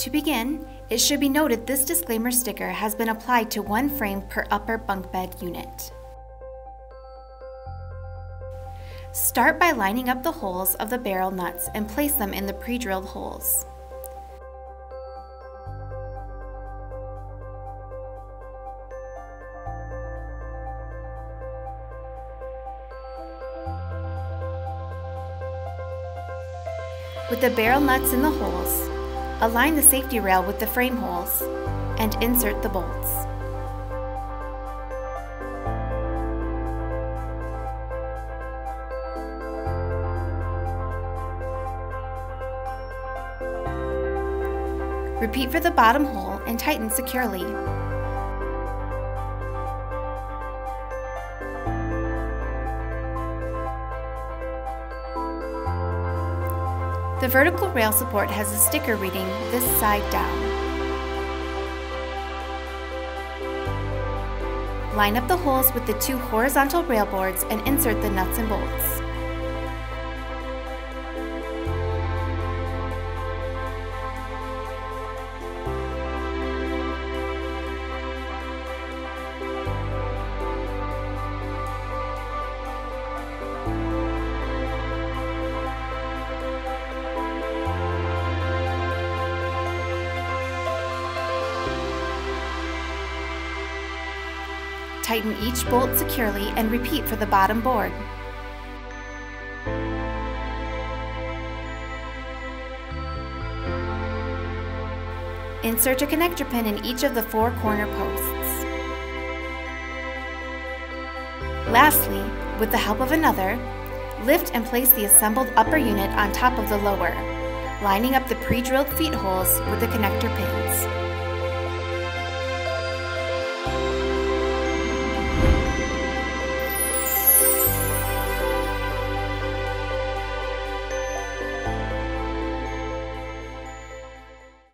To begin, it should be noted this disclaimer sticker has been applied to one frame per upper bunk bed unit. Start by lining up the holes of the barrel nuts and place them in the pre-drilled holes. With the barrel nuts in the holes, align the safety rail with the frame holes and insert the bolts. Repeat for the bottom hole and tighten securely. The vertical rail support has a sticker reading this side down. Line up the holes with the two horizontal rail boards and insert the nuts and bolts. Tighten each bolt securely and repeat for the bottom board. Insert a connector pin in each of the four corner posts. Lastly, with the help of another, lift and place the assembled upper unit on top of the lower, lining up the pre-drilled feet holes with the connector pins.